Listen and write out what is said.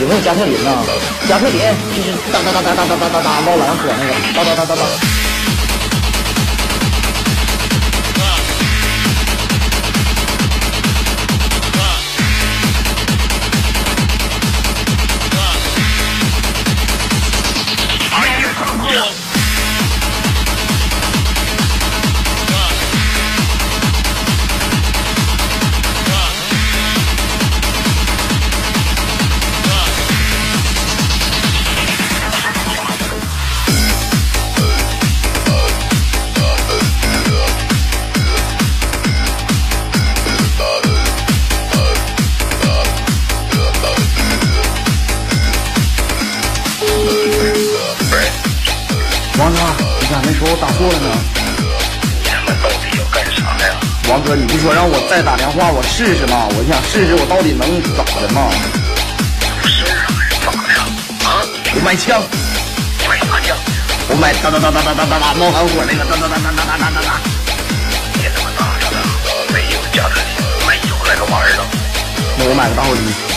有没有加特林呢？加特林就是哒哒哒哒哒哒哒哒哒冒蓝火那个，哒哒哒哒哒。打错了呢？你他妈到底要干啥呀？王哥，你不说让我再打电话，我试试吗？我想试试我到底能咋的吗？不是啊，咋的呀？啊？我买枪，买啥枪？我买哒哒哒哒哒哒哒哒冒蓝火那个哒哒哒哒哒哒哒哒哒。你他妈打着了？没有加特林，没有那个玩意儿了。那我买个打火机。